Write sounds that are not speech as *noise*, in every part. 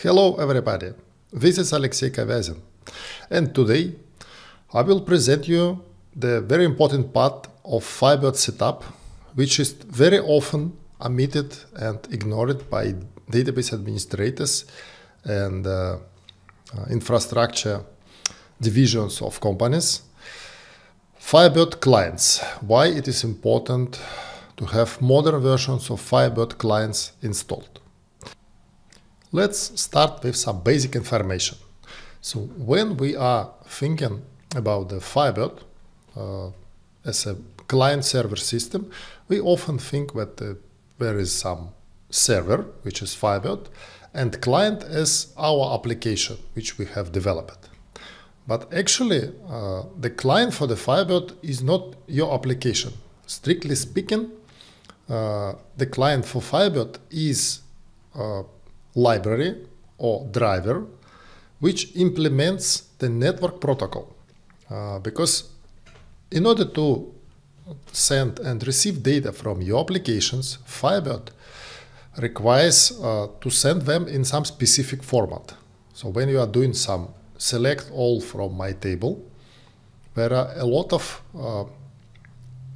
Hello everybody, this is Alexey Kovyazin and today I will present you the very important part of Firebird setup which is very often omitted and ignored by database administrators and uh, uh, infrastructure divisions of companies. Firebird clients, why it is important to have modern versions of Firebird clients installed. Let's start with some basic information. So when we are thinking about the Firebird uh, as a client-server system, we often think that uh, there is some server, which is Firebird, and client as our application, which we have developed. But actually, uh, the client for the Firebird is not your application. Strictly speaking, uh, the client for Firebird is uh, library or driver which implements the network protocol. Uh, because in order to send and receive data from your applications, Firebird requires uh, to send them in some specific format. So when you are doing some select all from my table, there are a lot of uh,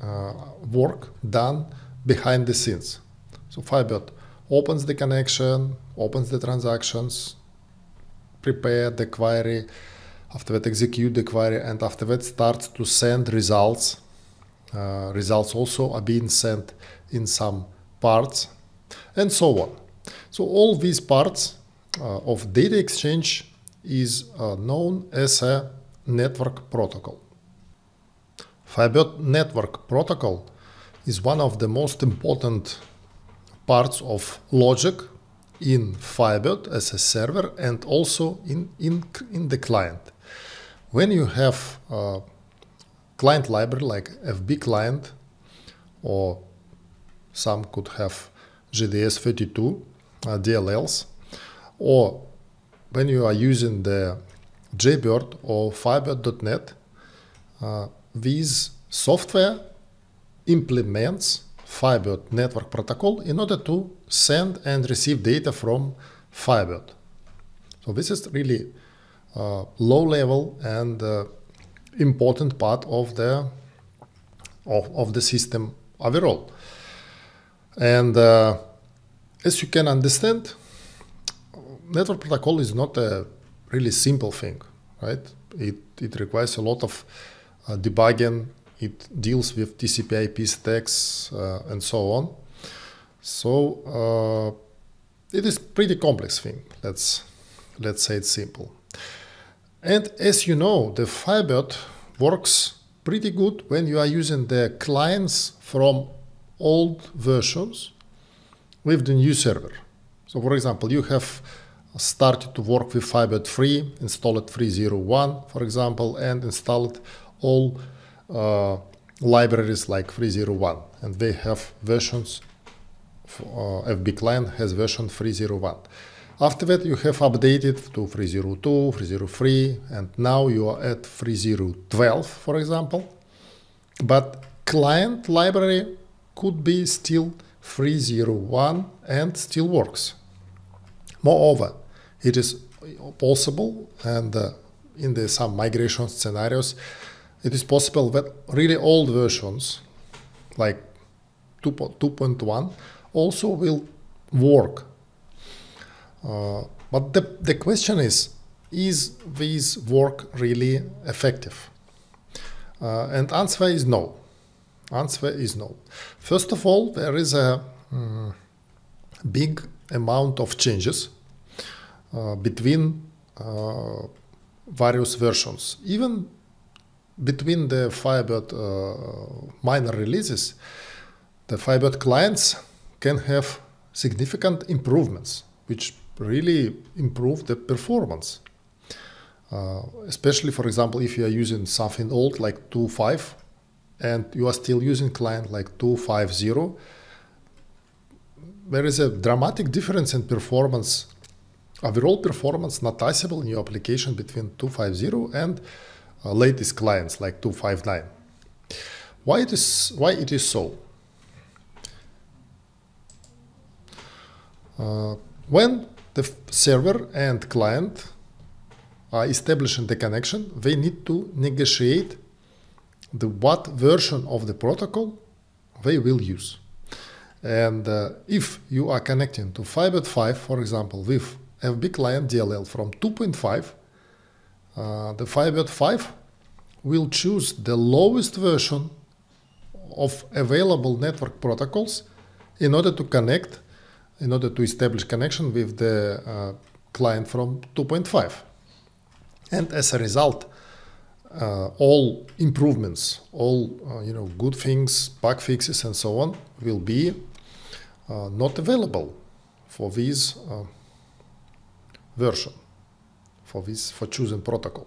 uh work done behind the scenes. So Firebird opens the connection, opens the transactions, prepare the query, after that execute the query, and after that starts to send results. Uh, results also are being sent in some parts, and so on. So all these parts uh, of data exchange is uh, known as a network protocol. Firebird network protocol is one of the most important parts of logic in Firebird as a server and also in, in, in the client. When you have a client library like FB client or some could have GDS32 uh, DLLs or when you are using the Jaybird or Firebird.net, uh, these software implements Firebird network protocol in order to send and receive data from Firebird. So this is really uh, low level and uh, important part of the of, of the system overall. And uh, as you can understand, network protocol is not a really simple thing, right? It, it requires a lot of uh, debugging it deals with TCP IP stacks uh, and so on. So uh, it is pretty complex thing. Let's let's say it's simple. And as you know, the Firebird works pretty good when you are using the clients from old versions with the new server. So for example, you have started to work with Firebird 3, installed 3.0.1, for example, and installed all uh, libraries like 301 and they have versions FB client has version 301 after that you have updated to 302 303 and now you are at 3012 for example. But client library could be still 301 and still works. Moreover it is possible and uh, in the some migration scenarios it is possible that really old versions, like 2.1, also will work. Uh, but the, the question is, is this work really effective? Uh, and answer is no. Answer is no. First of all, there is a um, big amount of changes uh, between uh, various versions. Even between the Firebird uh, minor releases, the Firebird clients can have significant improvements, which really improve the performance. Uh, especially, for example, if you are using something old like 2.5 and you are still using client like 2.5.0, there is a dramatic difference in performance, overall performance noticeable in your application between 2.5.0 and uh, latest clients like 259. Why it is why it is so? When the server and client are establishing the connection, they need to negotiate the what version of the protocol they will use. And uh, if you are connecting to Firebird 5, for example, with FB client DLL from 2.5, uh, the Firebird 5 will choose the lowest version of available network protocols in order to connect, in order to establish connection with the uh, client from 2.5. And as a result, uh, all improvements, all uh, you know, good things, bug fixes, and so on, will be uh, not available for this uh, version, for this for chosen protocol,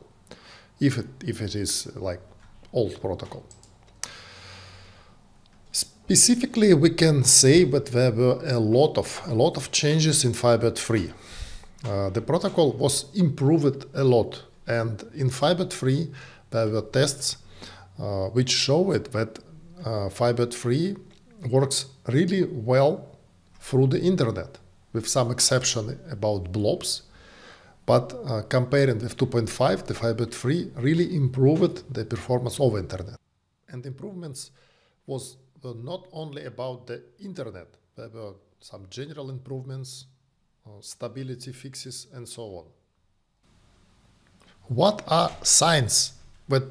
if it if it is like old protocol. Specifically, we can say that there were a lot of a lot of changes in Firebird 3. Uh, the protocol was improved a lot, and in Firebird 3 there were tests uh, which showed that uh, Firebird 3 works really well through the internet, with some exception about blobs. But uh, comparing with 2.5, the Firebird 3 really improved the performance of internet. And improvements was not only about the internet, there were some general improvements, uh, stability fixes, and so on. What are signs that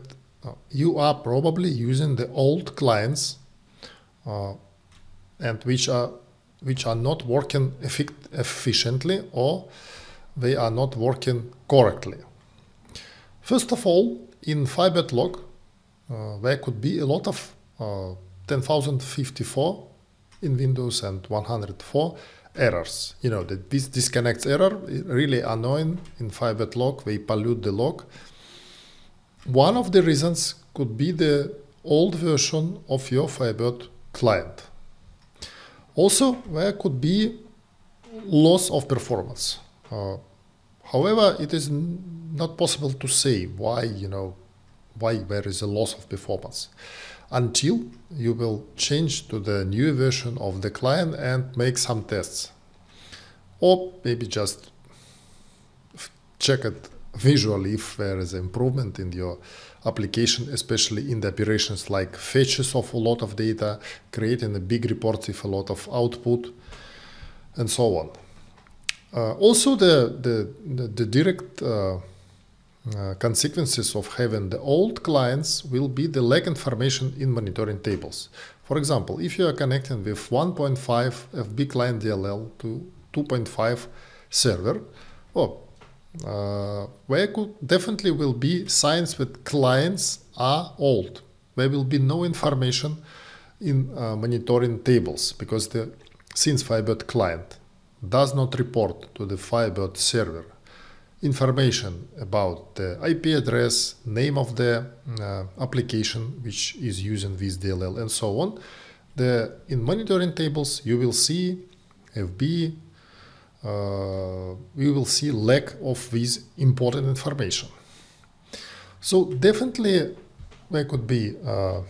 uh, you are probably using the old clients uh, and which are which are not working efficiently or they are not working correctly. First of all, in Firebird log, uh, there could be a lot of uh, 10,054 in Windows and 104 errors. You know, that this disconnects error really annoying in Firebird log. They pollute the log. One of the reasons could be the old version of your Firebird client. Also, there could be loss of performance. Uh, however, it is not possible to say why, you know, why there is a loss of performance until you will change to the new version of the client and make some tests. Or maybe just check it visually if there is improvement in your application, especially in the operations like fetches of a lot of data, creating a big report with a lot of output, and so on. Uh, also, the, the, the, direct uh, uh, consequences of having the old clients will be the lag information in monitoring tables. For example, if you are connecting with 1.5 FB client DLL to 2.5 server, oh, uh, where could definitely will be signs that clients are old. There will be no information in uh, monitoring tables because the since Firebird client does not report to the Firebird server information about the IP address, name of the uh, application which is using this DLL and so on. The in monitoring tables you will see FB, uh, we will see lack of this important information. So definitely there could be uh,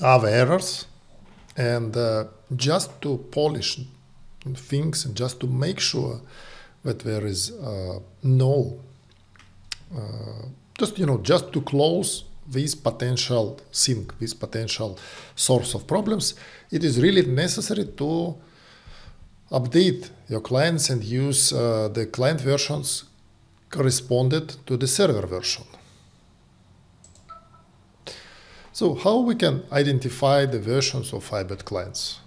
other errors and uh, just to polish things and just to make sure that there is uh, no uh, just you know just to close this potential sink this potential source of problems it is really necessary to update your clients and use uh, the client versions corresponded to the server version. So how we can identify the versions of Firebird clients?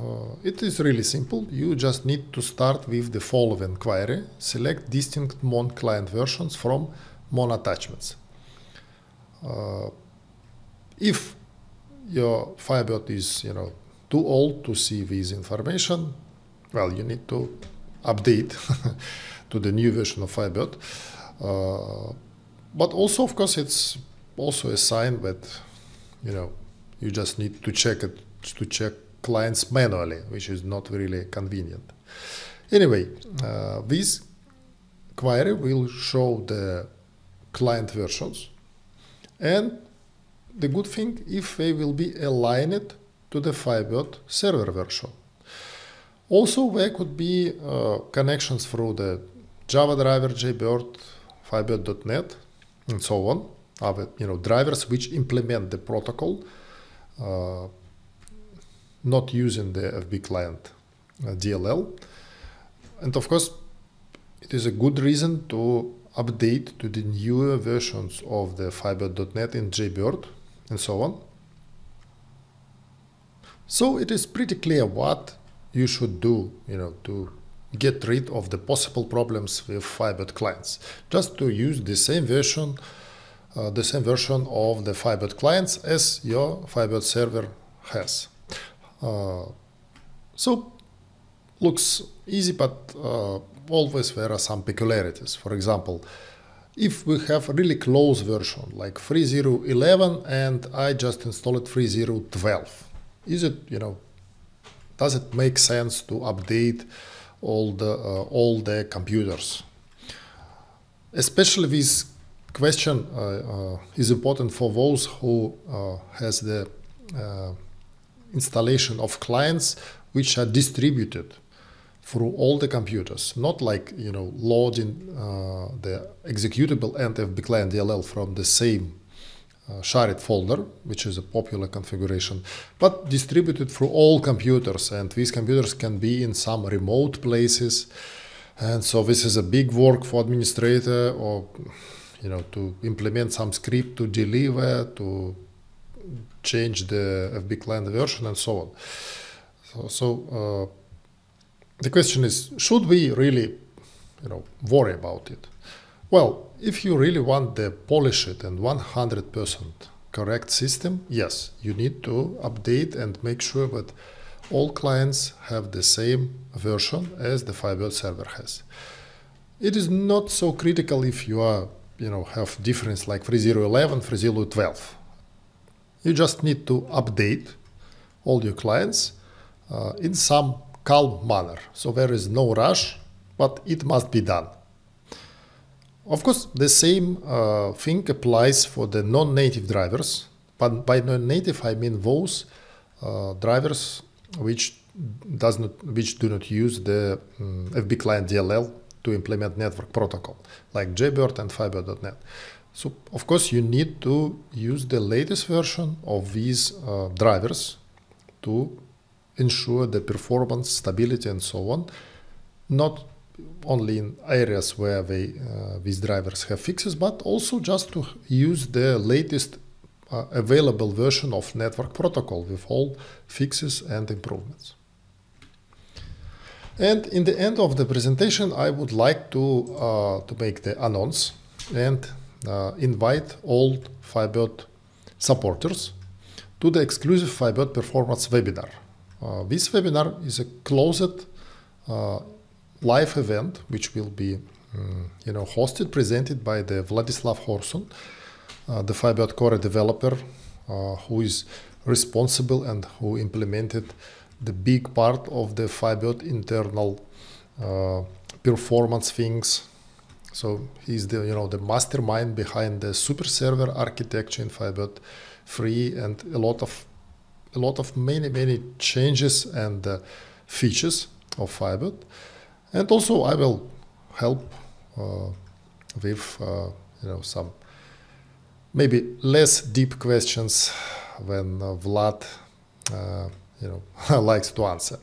Uh, it is really simple. You just need to start with the following query. Select distinct Mon client versions from Mon attachments. Uh, if your Firebird is, you know, too old to see this information, well, you need to update *laughs* to the new version of Firebird. Uh, but also, of course, it's also a sign that you know you just need to check it to check clients manually, which is not really convenient. Anyway, uh, this query will show the client versions, and the good thing if they will be aligned to the Firebird server version. Also, there could be uh, connections through the Java driver, Jaybird, Firebird.net, and so on. Other, you know, drivers which implement the protocol, uh, not using the FB client uh, DLL. And of course, it is a good reason to update to the newer versions of the Firebird.net in Jaybird and so on. So it is pretty clear what you should do, you know, to get rid of the possible problems with Firebird clients. Just to use the same version, uh, the same version of the Firebird clients as your Firebird server has. Uh, so looks easy, but uh, always there are some peculiarities. For example, if we have a really close version like 3.0.11 and I just installed 3.0.12, is it, you know, does it make sense to update all the uh, all the computers? Especially this question uh, uh, is important for those who uh, has the installation of clients which are distributed through all the computers, not like you know loading uh, the executable and FB client DLL from the same uh, shared folder, which is a popular configuration, but distributed through all computers. And these computers can be in some remote places. And so this is a big work for administrator or you know to implement some script to deliver to change the FB client version and so on. So, so uh, the question is, should we really, you know, worry about it? Well, if you really want the polished and 100% correct system, yes, you need to update and make sure that all clients have the same version as the Firebird server has. It is not so critical if you are, you know, have difference like 3.0.11, 3.0.12. You just need to update all your clients uh, in some calm manner. So there is no rush, but it must be done. Of course, the same uh, thing applies for the non-native drivers, but by non-native I mean those uh, drivers which does not, which do not use the um, mm, FB client DLL to implement network protocol, like Jaybird and Firebird.net. So of course you need to use the latest version of these uh, drivers to ensure the performance, stability, and so on, not only in areas where they, uh, these drivers have fixes, but also just to use the latest uh, available version of network protocol with all fixes and improvements. And in the end of the presentation, I would like to, uh, to make the announce and invite all Firebird supporters to the exclusive Firebird Performance webinar. Uh, this webinar is a closed uh, live event which will be um, you know hosted presented by the Vladislav Khorsun, uh, the Firebird core developer uh, who is responsible and who implemented the big part of the Firebird internal uh, performance things. So he's the you know the mastermind behind the super server architecture in Firebird 3 and a lot of a lot of many many changes and uh, features of Firebird, and also I will help uh, with uh, you know some maybe less deep questions when uh, Vlad uh, you know *laughs* likes to answer.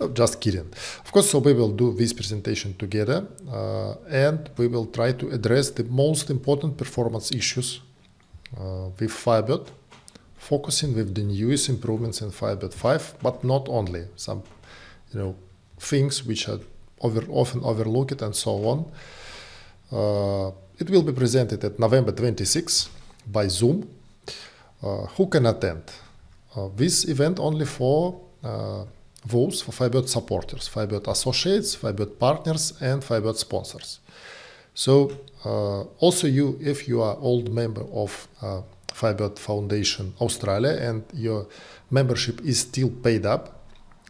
Oh, just kidding. Of course, so we will do this presentation together uh, and we will try to address the most important performance issues with Firebird focusing with the newest improvements in Firebird 5, but not only some, you know, things which are over, often overlooked and so on. Uh, it will be presented at November 26 by Zoom. Uh, who can attend? Uh, this event only for those for Firebird supporters, Firebird associates, Firebird partners, and Firebird sponsors. So uh, also you, if you are old member of uh, Foundation Australia and your membership is still paid up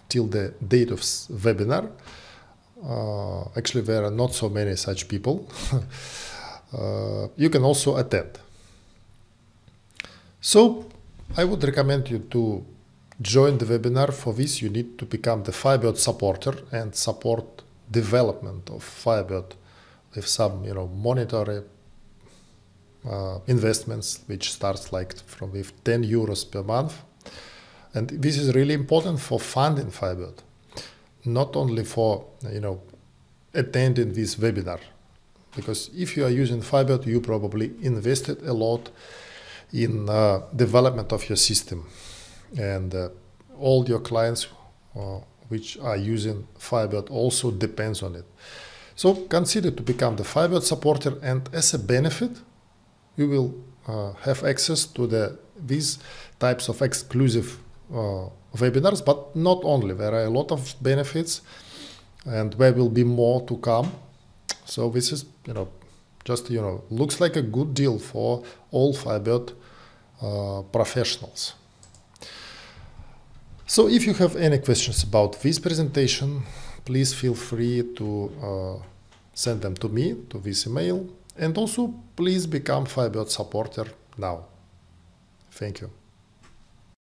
till the date of webinar. Uh, actually, there are not so many such people. *laughs* uh, you can also attend. So, I would recommend you to join the webinar. For this, you need to become the Firebird supporter and support development of Firebird with some, you know, monetary uh, investments, which starts like from with 10 euros per month. And this is really important for funding Firebird, not only for, you know, attending this webinar. Because if you are using Firebird, you probably invested a lot in uh, development of your system. And uh, all your clients uh, which are using Firebird also depends on it. So consider to become the Firebird supporter and as a benefit, you will uh, have access to the these types of exclusive uh, webinars, but not only. There are a lot of benefits, and there will be more to come. So this is, you know, just you know, looks like a good deal for all Firebird uh, professionals. So if you have any questions about this presentation, please feel free to uh, send them to me to this email and also please become Firebird supporter now. Thank you.